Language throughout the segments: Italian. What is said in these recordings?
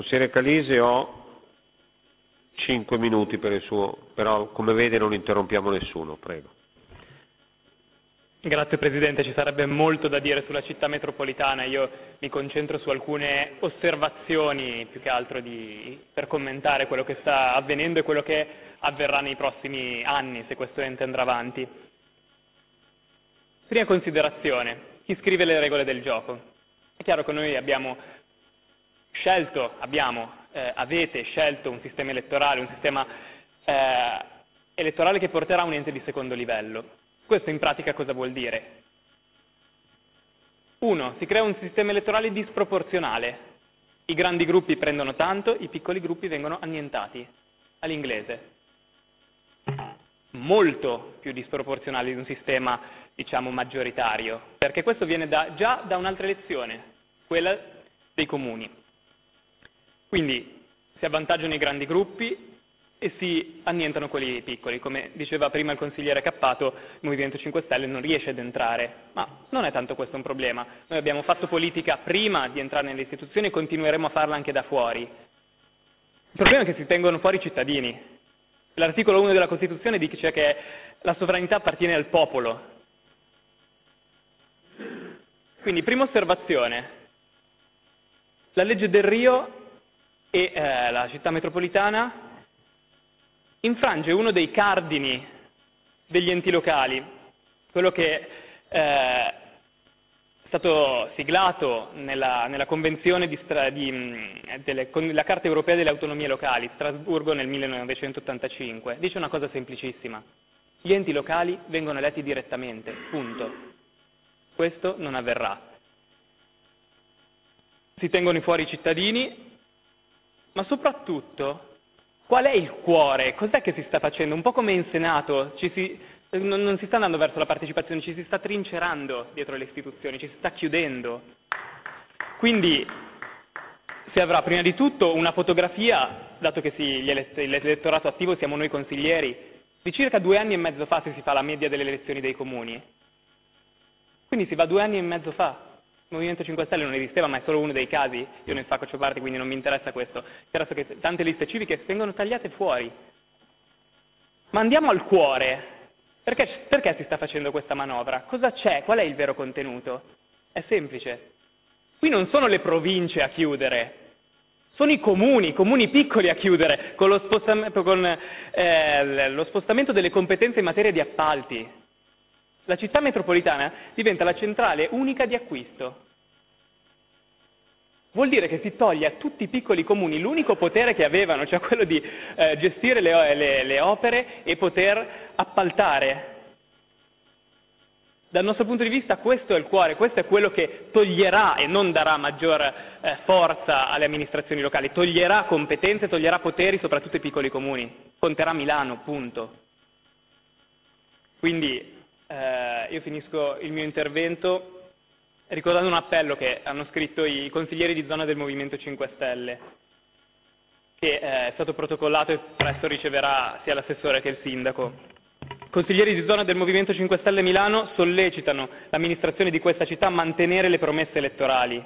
Consigliere Calise ho 5 minuti per il suo, però come vede non interrompiamo nessuno, prego. Grazie Presidente, ci sarebbe molto da dire sulla città metropolitana, io mi concentro su alcune osservazioni più che altro di, per commentare quello che sta avvenendo e quello che avverrà nei prossimi anni se questo ente andrà avanti. Prima considerazione, chi scrive le regole del gioco? È chiaro che noi abbiamo scelto, abbiamo, eh, avete scelto un sistema elettorale, un sistema eh, elettorale che porterà un ente di secondo livello. Questo in pratica cosa vuol dire? Uno, si crea un sistema elettorale disproporzionale. I grandi gruppi prendono tanto, i piccoli gruppi vengono annientati, all'inglese. Molto più disproporzionale di un sistema, diciamo, maggioritario, perché questo viene da, già da un'altra elezione, quella dei comuni. Quindi si avvantaggiano i grandi gruppi e si annientano quelli piccoli. Come diceva prima il consigliere Cappato, il Movimento 5 Stelle non riesce ad entrare, ma non è tanto questo un problema. Noi abbiamo fatto politica prima di entrare nelle istituzioni e continueremo a farla anche da fuori. Il problema è che si tengono fuori i cittadini. L'articolo 1 della Costituzione dice che la sovranità appartiene al popolo. Quindi, prima osservazione, la legge del Rio e eh, la città metropolitana infrange uno dei cardini degli enti locali, quello che eh, è stato siglato nella, nella Convenzione di, di, delle, con la Carta Europea delle Autonomie Locali, Strasburgo nel 1985, dice una cosa semplicissima. Gli enti locali vengono eletti direttamente, punto. Questo non avverrà. Si tengono fuori i cittadini ma soprattutto qual è il cuore? Cos'è che si sta facendo? Un po' come in Senato, si, non, non si sta andando verso la partecipazione, ci si sta trincerando dietro le istituzioni, ci si sta chiudendo. Quindi si avrà prima di tutto una fotografia, dato che si, l'elettorato attivo siamo noi consiglieri, di circa due anni e mezzo fa se si fa la media delle elezioni dei comuni. Quindi si va due anni e mezzo fa. Il Movimento 5 Stelle non esisteva, ma è solo uno dei casi, io ne faccio parte, quindi non mi interessa questo. Interessa che tante liste civiche vengono tagliate fuori. Ma andiamo al cuore. Perché, perché si sta facendo questa manovra? Cosa c'è? Qual è il vero contenuto? È semplice. Qui non sono le province a chiudere, sono i comuni, i comuni piccoli a chiudere con, lo spostamento, con eh, lo spostamento delle competenze in materia di appalti. La città metropolitana diventa la centrale unica di acquisto. Vuol dire che si toglie a tutti i piccoli comuni l'unico potere che avevano, cioè quello di eh, gestire le, le, le opere e poter appaltare. Dal nostro punto di vista questo è il cuore, questo è quello che toglierà e non darà maggior eh, forza alle amministrazioni locali, toglierà competenze, toglierà poteri soprattutto ai piccoli comuni, conterà Milano, punto. Quindi eh, io finisco il mio intervento ricordando un appello che hanno scritto i consiglieri di zona del Movimento 5 Stelle, che eh, è stato protocollato e presto riceverà sia l'assessore che il sindaco. Consiglieri di zona del Movimento 5 Stelle Milano sollecitano l'amministrazione di questa città a mantenere le promesse elettorali.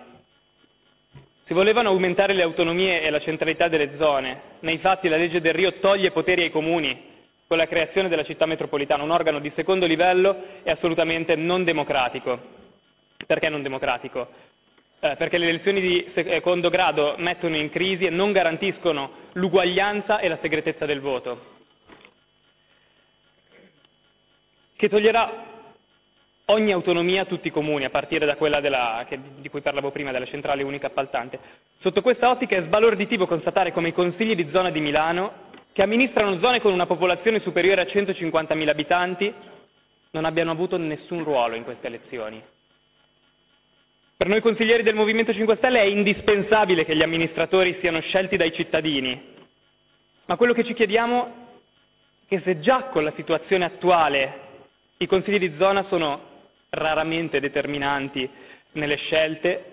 Si volevano aumentare le autonomie e la centralità delle zone. Nei fatti la legge del Rio toglie poteri ai comuni, con la creazione della città metropolitana, un organo di secondo livello e assolutamente non democratico. Perché non democratico? Eh, perché le elezioni di secondo grado mettono in crisi e non garantiscono l'uguaglianza e la segretezza del voto. Che toglierà ogni autonomia a tutti i comuni, a partire da quella della, che, di cui parlavo prima, della centrale unica appaltante. Sotto questa ottica è sbalorditivo constatare come i consigli di zona di Milano che amministrano zone con una popolazione superiore a 150.000 abitanti, non abbiano avuto nessun ruolo in queste elezioni. Per noi consiglieri del Movimento 5 Stelle è indispensabile che gli amministratori siano scelti dai cittadini, ma quello che ci chiediamo è che se già con la situazione attuale i consigli di zona sono raramente determinanti nelle scelte,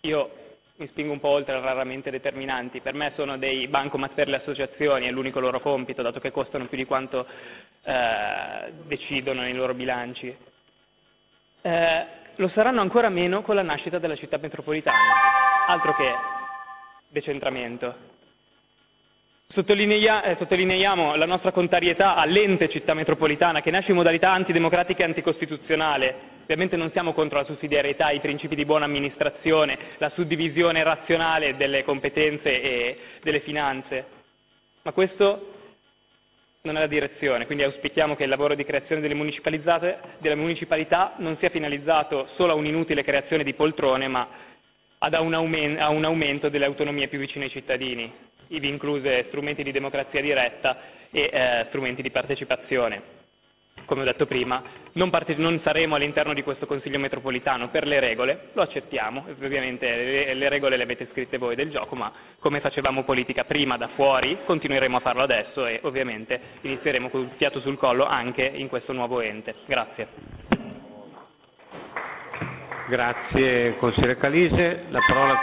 io mi spingo un po' oltre raramente determinanti, per me sono dei bancomat per le associazioni, è l'unico loro compito, dato che costano più di quanto eh, decidono nei loro bilanci. Eh, lo saranno ancora meno con la nascita della città metropolitana, altro che decentramento. Sottolinea, eh, sottolineiamo la nostra contrarietà all'ente città metropolitana che nasce in modalità antidemocratica e anticostituzionale. Ovviamente non siamo contro la sussidiarietà, i principi di buona amministrazione, la suddivisione razionale delle competenze e delle finanze, ma questo non è la direzione, quindi auspichiamo che il lavoro di creazione delle, delle municipalità non sia finalizzato solo a un'inutile creazione di poltrone, ma ad un, a un aumento delle autonomie più vicine ai cittadini ivi incluse strumenti di democrazia diretta e eh, strumenti di partecipazione. Come ho detto prima, non, non saremo all'interno di questo Consiglio metropolitano per le regole, lo accettiamo, ovviamente le, le regole le avete scritte voi del gioco, ma come facevamo politica prima da fuori, continueremo a farlo adesso e ovviamente inizieremo con il fiato sul collo anche in questo nuovo ente. Grazie. Grazie consigliere Calise. La parola